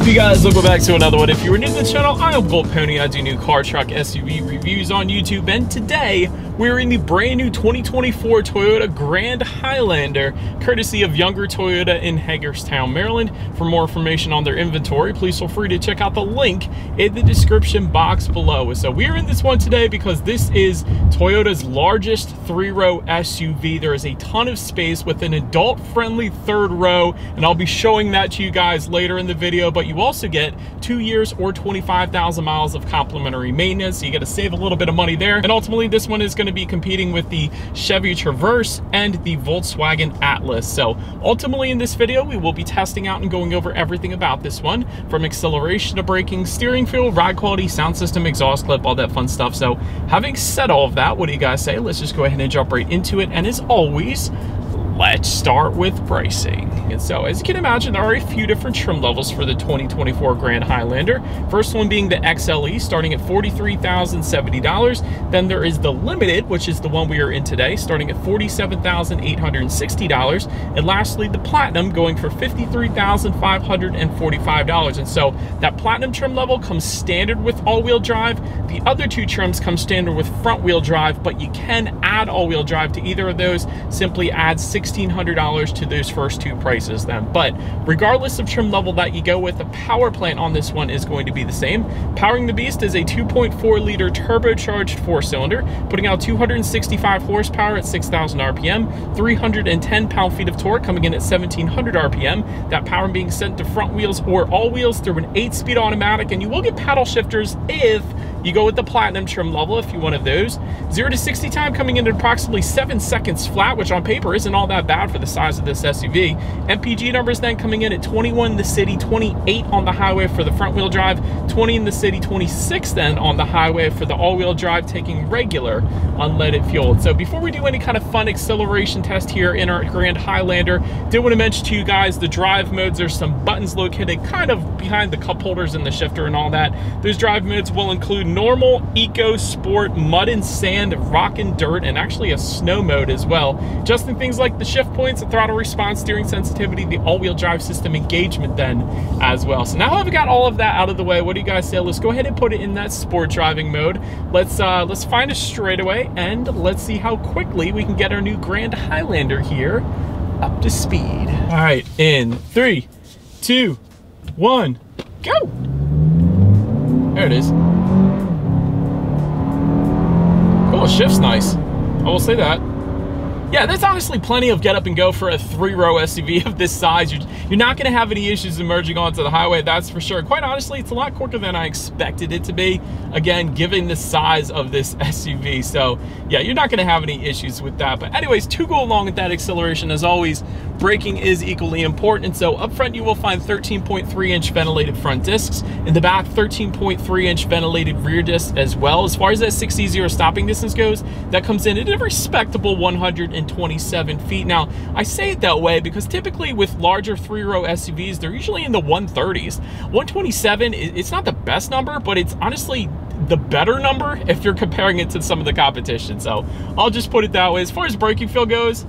up you guys welcome back to another one. If you are new to the channel i am gold pony. I do new car truck suv reviews on youtube. And today we're in the brand new 2024 toyota grand highlander courtesy of younger toyota in hagerstown maryland. For more information on their inventory please feel free to check out the link in the description box below. So we're in this one today because this is toyota's largest three-row suv there is a ton of space with an adult friendly third row and i'll be showing that to you guys later in the video but you also get two years or 25,000 miles of complimentary maintenance. So you get to save a little bit of money there. And ultimately, this one is going to be competing with the Chevy Traverse and the Volkswagen Atlas. So ultimately in this video, we will be testing out and going over everything about this one from acceleration to braking, steering feel, ride quality, sound system, exhaust clip, all that fun stuff. So having said all of that, what do you guys say? Let's just go ahead and jump right into it. And as always, let's start with pricing. And so as you can imagine, there are a few different trim levels for the 2024 Grand Highlander. First one being the XLE starting at $43,070. Then there is the Limited, which is the one we are in today, starting at $47,860. And lastly, the Platinum going for $53,545. And so that Platinum trim level comes standard with all-wheel drive. The other two trims come standard with front-wheel drive, but you can add all-wheel drive to either of those. Simply add $1,600 to those first two prices then. But regardless of trim level that you go with, the power plant on this one is going to be the same. Powering the Beast is a 2.4 liter turbocharged four cylinder, putting out 265 horsepower at 6,000 RPM, 310 pound feet of torque coming in at 1,700 RPM. That power being sent to front wheels or all wheels through an eight speed automatic, and you will get paddle shifters if you go with the platinum trim level if you want of those. Zero to 60 time coming in at approximately seven seconds flat, which on paper isn't all that bad for the size of this SUV. MPG numbers then coming in at 21 in the city, 28 on the highway for the front wheel drive, 20 in the city, 26 then on the highway for the all wheel drive taking regular unleaded fuel. So before we do any kind of fun acceleration test here in our Grand Highlander, did want to mention to you guys the drive modes. There's some buttons located kind of behind the cup holders and the shifter and all that. Those drive modes will include normal, eco, sport, mud and sand, rock and dirt, and actually a snow mode as well. Adjusting things like the shift points, the throttle response, steering sensitivity, the all-wheel drive system engagement then as well. So now I've got all of that out of the way, what do you guys say? Let's go ahead and put it in that sport driving mode. Let's uh, let's find a straightaway and let's see how quickly we can get our new Grand Highlander here up to speed. All right, in three, two, one, go. There it is. Cool, shift's nice. I will say that. Yeah, there's honestly plenty of get up and go for a three-row SUV of this size. You're, you're not going to have any issues emerging onto the highway, that's for sure. Quite honestly, it's a lot quicker than I expected it to be. Again, given the size of this SUV. So yeah, you're not going to have any issues with that. But anyways, to go along with that acceleration, as always, braking is equally important. So up front, you will find 13.3 inch ventilated front discs. In the back, 13.3 inch ventilated rear discs as well. As far as that 60 0 stopping distance goes, that comes in at a respectable 127 feet. Now, I say it that way because typically with larger three row SUVs, they're usually in the 130s. 127, it's not the best number, but it's honestly the better number if you're comparing it to some of the competition. So I'll just put it that way. As far as braking feel goes,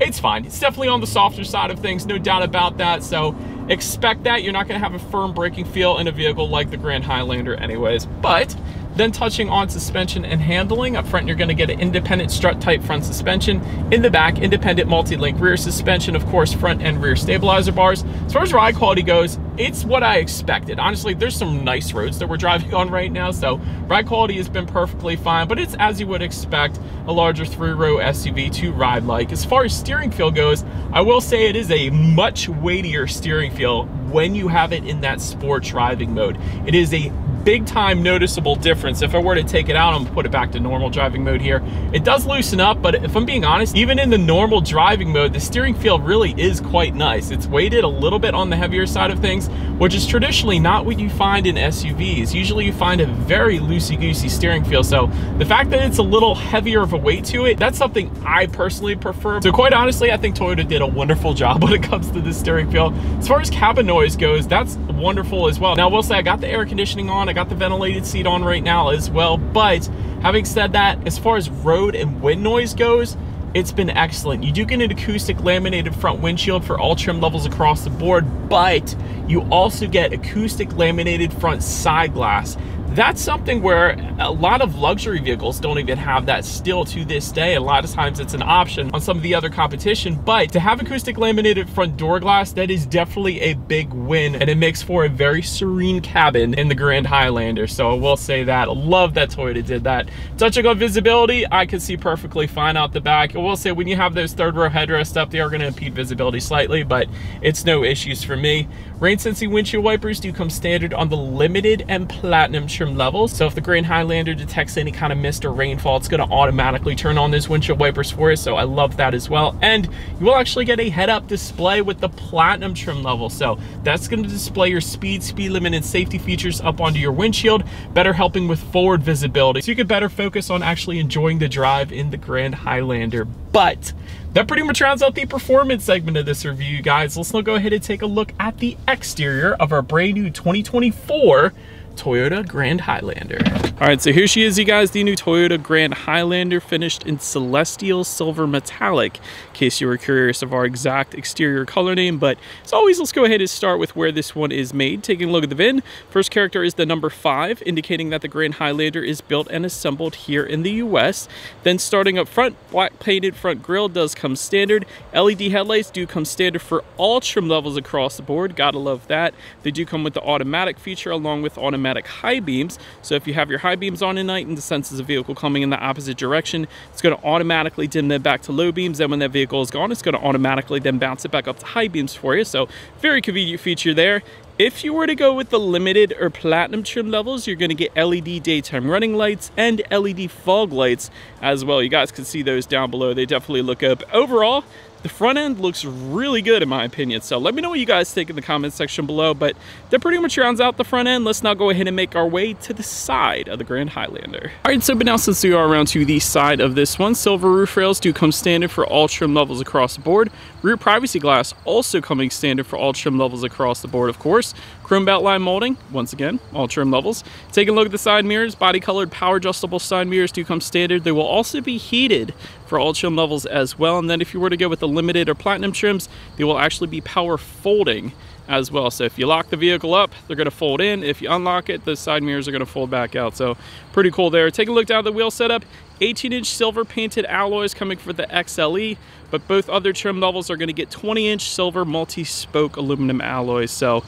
it's fine. It's definitely on the softer side of things, no doubt about that. So expect that. You're not going to have a firm braking feel in a vehicle like the Grand Highlander anyways. But then touching on suspension and handling, up front you're gonna get an independent strut type front suspension. In the back, independent multi-link rear suspension, of course, front and rear stabilizer bars. As far as ride quality goes, it's what I expected. Honestly, there's some nice roads that we're driving on right now, so ride quality has been perfectly fine, but it's as you would expect a larger three-row SUV to ride like. As far as steering feel goes, I will say it is a much weightier steering feel when you have it in that sport driving mode. It is a big time noticeable difference. If I were to take it out and put it back to normal driving mode here, it does loosen up, but if I'm being honest, even in the normal driving mode, the steering feel really is quite nice. It's weighted a little bit on the heavier side of things, which is traditionally not what you find in SUVs. Usually you find a very loosey-goosey steering feel. So the fact that it's a little heavier of a weight to it, that's something I personally prefer. So quite honestly, I think Toyota did a wonderful job when it comes to the steering feel. As far as cabin noise goes, that's wonderful as well. Now I will say I got the air conditioning on, got the ventilated seat on right now as well. But having said that, as far as road and wind noise goes, it's been excellent. You do get an acoustic laminated front windshield for all trim levels across the board, but you also get acoustic laminated front side glass that's something where a lot of luxury vehicles don't even have that still to this day. A lot of times it's an option on some of the other competition, but to have acoustic laminated front door glass, that is definitely a big win and it makes for a very serene cabin in the Grand Highlander. So I will say that. Love that Toyota did that. Touching on visibility, I can see perfectly fine out the back. I will say when you have those third row headrests up, they are gonna impede visibility slightly, but it's no issues for me. Rain sensing windshield wipers do come standard on the limited and platinum trim levels. So if the Grand Highlander detects any kind of mist or rainfall, it's gonna automatically turn on those windshield wipers for you. So I love that as well. And you will actually get a head-up display with the platinum trim level. So that's gonna display your speed, speed limit, and safety features up onto your windshield, better helping with forward visibility. So you can better focus on actually enjoying the drive in the Grand Highlander. But that pretty much rounds out the performance segment of this review, guys. Let's now go ahead and take a look at the exterior of our brand new 2024 Toyota Grand Highlander. All right, so here she is, you guys, the new Toyota Grand Highlander finished in Celestial Silver Metallic, in case you were curious of our exact exterior color name. But as always, let's go ahead and start with where this one is made. Taking a look at the VIN, first character is the number five, indicating that the Grand Highlander is built and assembled here in the US. Then starting up front, black painted front grille does come standard. LED headlights do come standard for all trim levels across the board. Gotta love that. They do come with the automatic feature along with automatic high beams. So if you have your high beams on at night and the senses a vehicle coming in the opposite direction, it's going to automatically dim them back to low beams. Then when that vehicle is gone, it's going to automatically then bounce it back up to high beams for you. So very convenient feature there. If you were to go with the limited or platinum trim levels, you're going to get LED daytime running lights and LED fog lights as well. You guys can see those down below. They definitely look up. Overall, the front end looks really good in my opinion. So let me know what you guys think in the comment section below, but that pretty much rounds out the front end. Let's now go ahead and make our way to the side of the Grand Highlander. All right, so but now since we are around to the side of this one, silver roof rails do come standard for all trim levels across the board. Rear privacy glass also coming standard for all trim levels across the board, of course. Chrome belt line molding, once again, all trim levels. Taking a look at the side mirrors, body colored power adjustable side mirrors do come standard. They will also be heated for all trim levels as well. And then if you were to go with the limited or platinum trims, they will actually be power folding as well. So if you lock the vehicle up, they're gonna fold in. If you unlock it, the side mirrors are gonna fold back out. So pretty cool there. Take a look down at the wheel setup. 18 inch silver painted alloys coming for the XLE, but both other trim levels are gonna get 20 inch silver multi-spoke aluminum alloys. So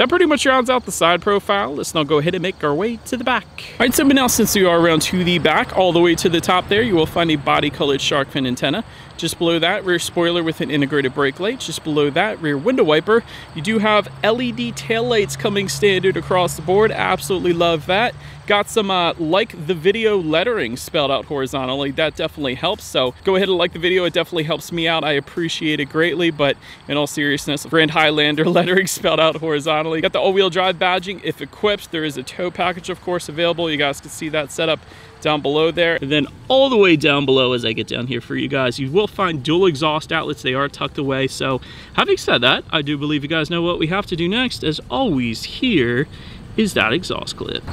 that pretty much rounds out the side profile. Let's now go ahead and make our way to the back. All right, so now since we are around to the back, all the way to the top there, you will find a body colored shark fin antenna. Just below that, rear spoiler with an integrated brake light. Just below that, rear window wiper. You do have LED tail lights coming standard across the board. Absolutely love that. Got some uh, like the video lettering spelled out horizontally. That definitely helps. So go ahead and like the video. It definitely helps me out. I appreciate it greatly. But in all seriousness, Grand Highlander lettering spelled out horizontally. Got the all-wheel drive badging. If equipped, there is a tow package, of course, available. You guys can see that setup down below there. And then all the way down below as I get down here for you guys, you will find dual exhaust outlets. They are tucked away. So having said that, I do believe you guys know what we have to do next. As always, here is that exhaust clip.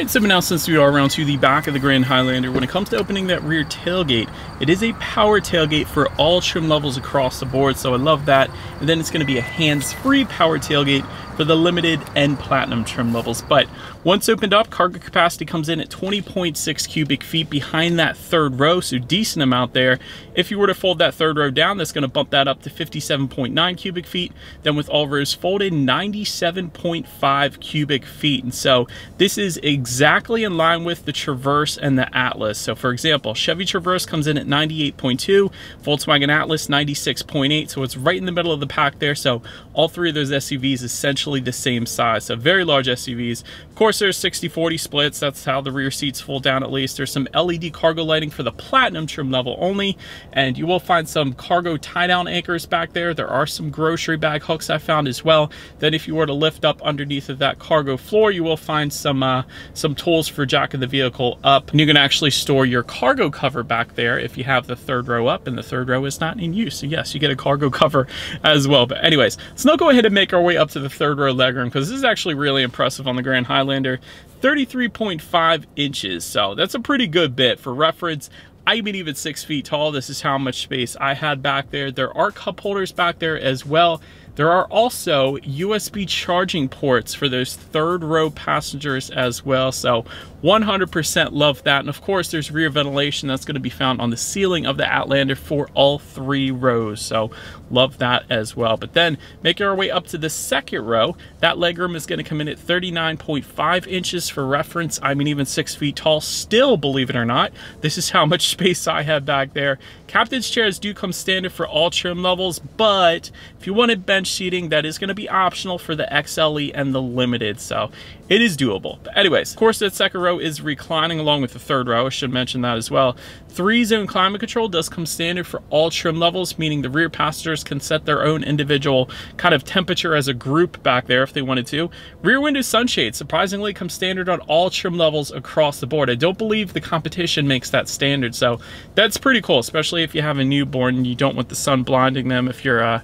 Alright, so now since we are around to the back of the Grand Highlander, when it comes to opening that rear tailgate, it is a power tailgate for all trim levels across the board, so I love that. And then it's going to be a hands-free power tailgate for the limited and platinum trim levels. But once opened up, cargo capacity comes in at 20.6 cubic feet behind that third row, so decent amount there. If you were to fold that third row down, that's going to bump that up to 57.9 cubic feet. Then with all rows folded, 97.5 cubic feet. And so this is exactly in line with the Traverse and the Atlas. So for example, Chevy Traverse comes in at 98.2, Volkswagen Atlas 96.8, so it's right in the middle of the pack there. So all three of those SUVs essentially essentially the same size. So very large SUVs. Of course, there's 60-40 splits. That's how the rear seats fold down at least. There's some LED cargo lighting for the platinum trim level only. And you will find some cargo tie-down anchors back there. There are some grocery bag hooks I found as well. Then if you were to lift up underneath of that cargo floor, you will find some uh, some tools for jacking the vehicle up. And you can actually store your cargo cover back there if you have the third row up and the third row is not in use. So yes, you get a cargo cover as well. But anyways, let's now go ahead and make our way up to the third row legroom because this is actually really impressive on the Grand Highlander. 33.5 inches. So that's a pretty good bit. For reference, I'm even six feet tall. This is how much space I had back there. There are cup holders back there as well. There are also USB charging ports for those third row passengers as well. So 100% love that. And of course, there's rear ventilation that's going to be found on the ceiling of the Outlander for all three rows. So love that as well. But then making our way up to the second row, that legroom is going to come in at 39.5 inches for reference. I mean, even six feet tall still, believe it or not. This is how much space I have back there. Captain's chairs do come standard for all trim levels, but if you wanted bench seating, that is going to be optional for the XLE and the Limited. So it is doable. But anyways, of course, that second row is reclining along with the third row. I should mention that as well. Three zone climate control does come standard for all trim levels, meaning the rear passengers can set their own individual kind of temperature as a group back there if they wanted to. Rear window sunshade surprisingly comes standard on all trim levels across the board. I don't believe the competition makes that standard, so that's pretty cool, especially if you have a newborn and you don't want the sun blinding them if you're uh,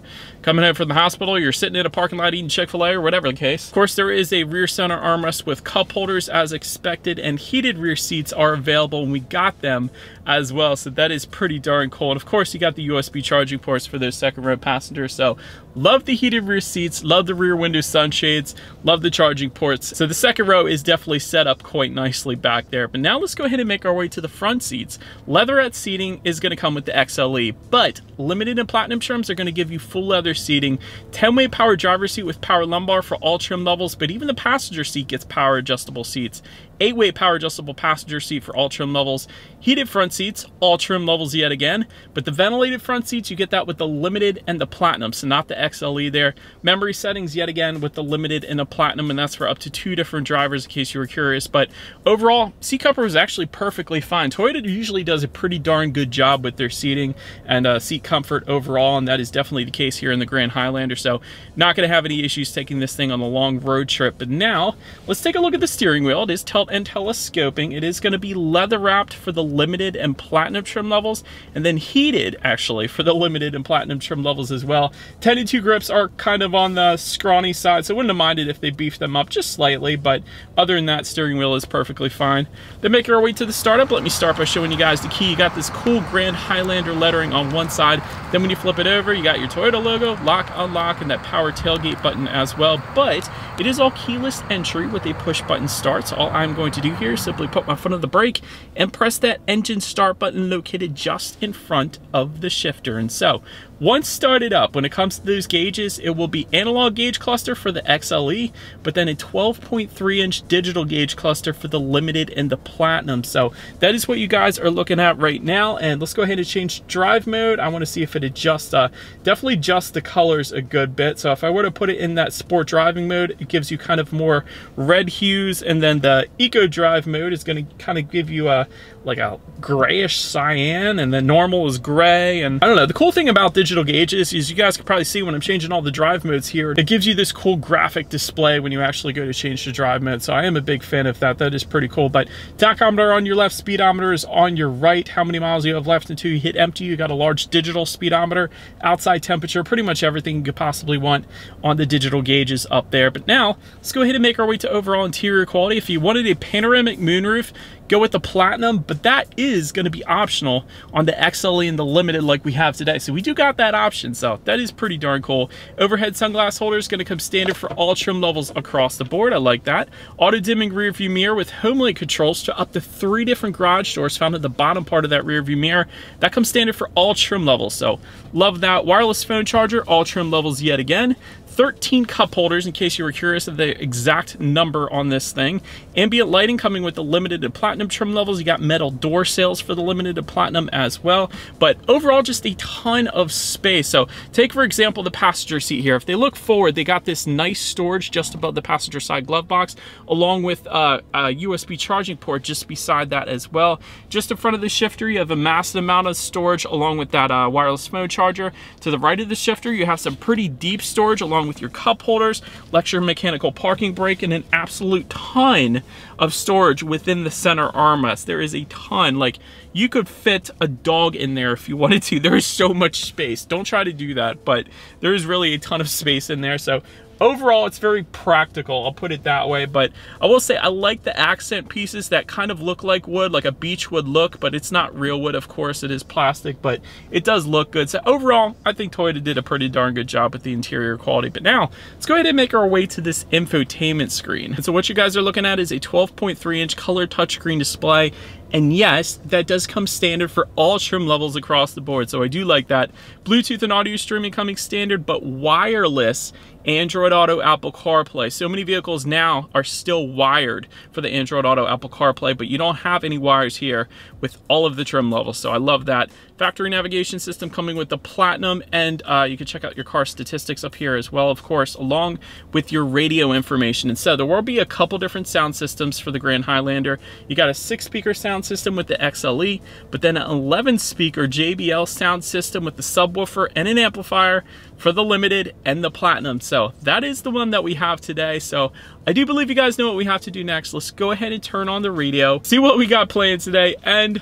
coming home from the hospital, you're sitting in a parking lot eating Chick-fil-A or whatever the case. Of course, there is a rear center armrest with cup holders as expected and heated rear seats are available and we got them as well. So that is pretty darn cool. And of course, you got the USB charging ports for those second row passengers. So love the heated rear seats, love the rear window sunshades, love the charging ports. So the second row is definitely set up quite nicely back there. But now let's go ahead and make our way to the front seats. Leatherette seating is going to come with the XLE, but limited and platinum trims are going to give you full leather seating, 10-way power driver seat with power lumbar for all trim levels, but even the passenger seat gets power adjustable seats. 8-way power adjustable passenger seat for all trim levels, heated front seats, all trim levels yet again, but the ventilated front seats, you get that with the limited and the platinum, so not the XLE there. Memory settings yet again with the limited and the platinum, and that's for up to two different drivers in case you were curious, but overall, seat cover was actually perfectly fine. Toyota usually does a pretty darn good job with their seating and uh, seat comfort overall, and that is definitely the case here in the Grand Highlander, so not going to have any issues taking this thing on a long road trip. But now, let's take a look at the steering wheel. It is tilt and telescoping. It is going to be leather wrapped for the limited and platinum trim levels, and then heated, actually, for the limited and platinum trim levels as well. 10 and 2 grips are kind of on the scrawny side, so I wouldn't have minded if they beefed them up just slightly, but other than that, steering wheel is perfectly fine. Then make our way to the startup. Let me start by showing you guys the key. You got this cool Grand Highlander lettering on one side. Then when you flip it over, you got your Toyota logo, lock, unlock, and that power tailgate button as well. But it is all keyless entry with a push button start. So all I'm going to do here is simply put my foot on the brake and press that engine start button located just in front of the shifter. And so once started up, when it comes to those gauges, it will be analog gauge cluster for the XLE, but then a 12.3 inch digital gauge cluster for the limited and the platinum. So that is what you guys are looking at right now. And let's go ahead and change drive mode. I want to see if it adjusts, uh, definitely adjusts the colors a good bit. So if I were to put it in that sport driving mode, it gives you kind of more red hues. And then the eco drive mode is going to kind of give you a like a grayish cyan and then normal is gray. And I don't know, the cool thing about digital gauges is you guys can probably see when I'm changing all the drive modes here, it gives you this cool graphic display when you actually go to change the drive mode. So I am a big fan of that. That is pretty cool. But tachometer on your left, speedometer is on your right. How many miles you have left until you hit empty. You got a large digital speedometer, outside temperature, pretty much everything you could possibly want on the digital gauges up there. But now let's go ahead and make our way to overall interior quality. If you wanted a panoramic moonroof, go with the platinum, but that is going to be optional on the XLE and the limited like we have today. So we do got that option, so that is pretty darn cool. Overhead sunglass holder is going to come standard for all trim levels across the board. I like that. Auto dimming rear view mirror with home HomeLink controls to up to three different garage doors found at the bottom part of that rear view mirror. That comes standard for all trim levels, so love that. Wireless phone charger, all trim levels yet again. 13 cup holders in case you were curious of the exact number on this thing. Ambient lighting coming with the limited and platinum trim levels. You got metal door sails for the limited and platinum as well. But overall, just a ton of space. So take, for example, the passenger seat here. If they look forward, they got this nice storage just above the passenger side glove box, along with uh, a USB charging port just beside that as well. Just in front of the shifter, you have a massive amount of storage along with that uh, wireless phone charger. To the right of the shifter, you have some pretty deep storage along along with your cup holders, electromechanical parking brake, and an absolute ton of storage within the center armrest. There is a ton, like you could fit a dog in there if you wanted to. There is so much space. Don't try to do that, but there is really a ton of space in there. So overall it's very practical i'll put it that way but i will say i like the accent pieces that kind of look like wood like a beech wood look but it's not real wood of course it is plastic but it does look good so overall i think toyota did a pretty darn good job with the interior quality but now let's go ahead and make our way to this infotainment screen and so what you guys are looking at is a 12.3 inch color touchscreen display and yes, that does come standard for all trim levels across the board. So I do like that. Bluetooth and audio streaming coming standard, but wireless Android Auto, Apple CarPlay. So many vehicles now are still wired for the Android Auto, Apple CarPlay, but you don't have any wires here with all of the trim levels. So I love that. Factory navigation system coming with the Platinum, and uh, you can check out your car statistics up here as well, of course, along with your radio information. And so there will be a couple different sound systems for the Grand Highlander. You got a six speaker sound system with the XLE, but then an 11 speaker JBL sound system with the subwoofer and an amplifier for the Limited and the Platinum. So that is the one that we have today. So I do believe you guys know what we have to do next. Let's go ahead and turn on the radio, see what we got playing today, and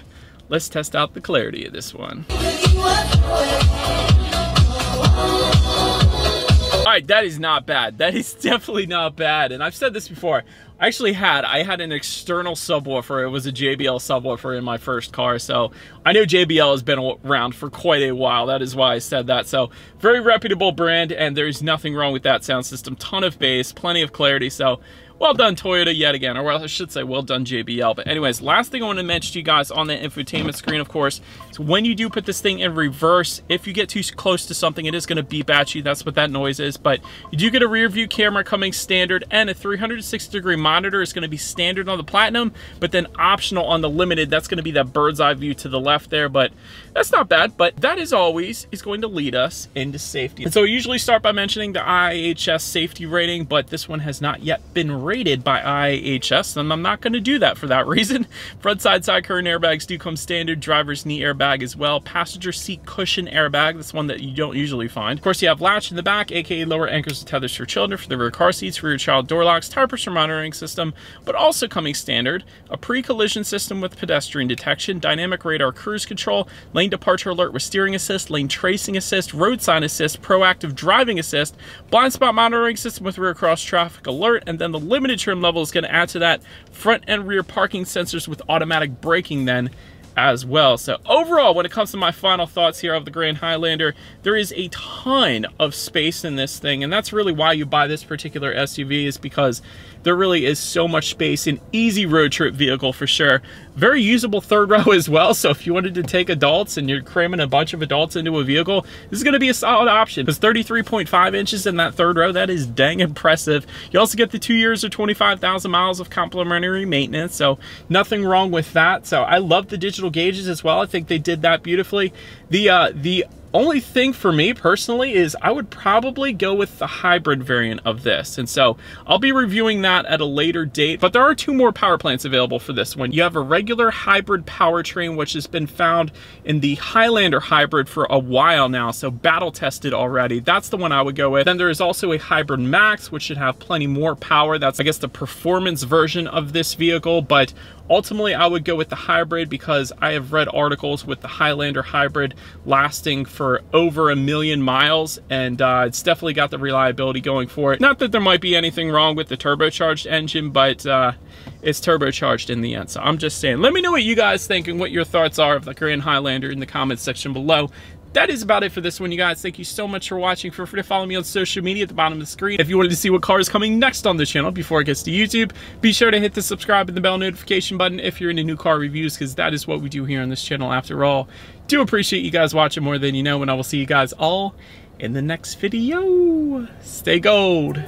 let's test out the clarity of this one. All right, that is not bad. That is definitely not bad. And I've said this before. I actually had, I had an external subwoofer. It was a JBL subwoofer in my first car. So I know JBL has been around for quite a while. That is why I said that. So very reputable brand and there's nothing wrong with that sound system. Ton of bass, plenty of clarity. So well done Toyota yet again, or I should say well done JBL. But anyways, last thing I want to mention to you guys on the infotainment screen, of course, is when you do put this thing in reverse, if you get too close to something, it is going to beep at you. That's what that noise is. But you do get a rear view camera coming standard, and a 360 degree is going to be standard on the Platinum, but then optional on the Limited. That's going to be that bird's eye view to the left there, but that's not bad. But that, as always, is going to lead us into safety. And so we usually start by mentioning the IIHS safety rating, but this one has not yet been rated by IIHS, and I'm not going to do that for that reason. Front side side curtain airbags do come standard, driver's knee airbag as well, passenger seat cushion airbag, that's one that you don't usually find. Of course, you have latch in the back, aka lower anchors and tethers for children for the rear car seats, rear child door locks, tire pressure monitoring system, but also coming standard, a pre-collision system with pedestrian detection, dynamic radar cruise control, lane departure alert with steering assist, lane tracing assist, road sign assist, proactive driving assist, blind spot monitoring system with rear cross traffic alert, and then the limited trim level is going to add to that front and rear parking sensors with automatic braking then as well. So overall, when it comes to my final thoughts here of the Grand Highlander, there is a ton of space in this thing, and that's really why you buy this particular SUV is because there really is so much space, an easy road trip vehicle for sure. Very usable third row as well, so if you wanted to take adults and you're cramming a bunch of adults into a vehicle, this is gonna be a solid option. Because 33.5 inches in that third row, that is dang impressive. You also get the two years or 25,000 miles of complimentary maintenance, so nothing wrong with that. So I love the digital gauges as well. I think they did that beautifully. The, uh, the only thing for me personally is I would probably go with the hybrid variant of this. And so I'll be reviewing that at a later date, but there are two more power plants available for this one. You have a regular hybrid powertrain, which has been found in the Highlander hybrid for a while now, so battle tested already. That's the one I would go with. Then there is also a hybrid max, which should have plenty more power. That's, I guess, the performance version of this vehicle, but Ultimately, I would go with the hybrid because I have read articles with the Highlander hybrid lasting for over a million miles, and uh, it's definitely got the reliability going for it. Not that there might be anything wrong with the turbocharged engine, but uh, it's turbocharged in the end. So I'm just saying, let me know what you guys think and what your thoughts are of the Grand Highlander in the comments section below that is about it for this one, you guys. Thank you so much for watching. Feel free to follow me on social media at the bottom of the screen. If you wanted to see what car is coming next on the channel before it gets to YouTube, be sure to hit the subscribe and the bell notification button if you're into new car reviews, because that is what we do here on this channel after all. Do appreciate you guys watching more than you know, and I will see you guys all in the next video. Stay gold.